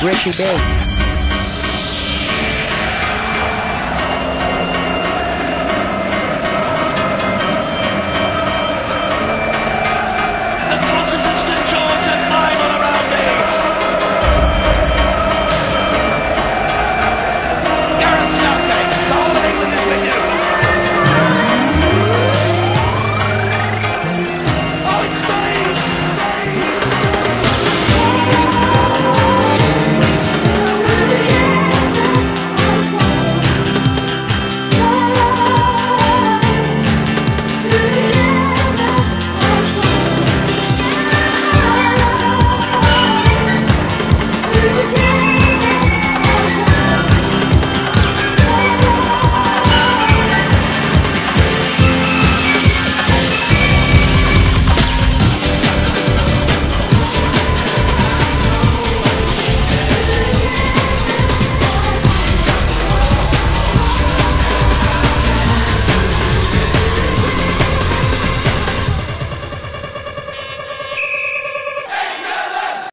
Ricky B.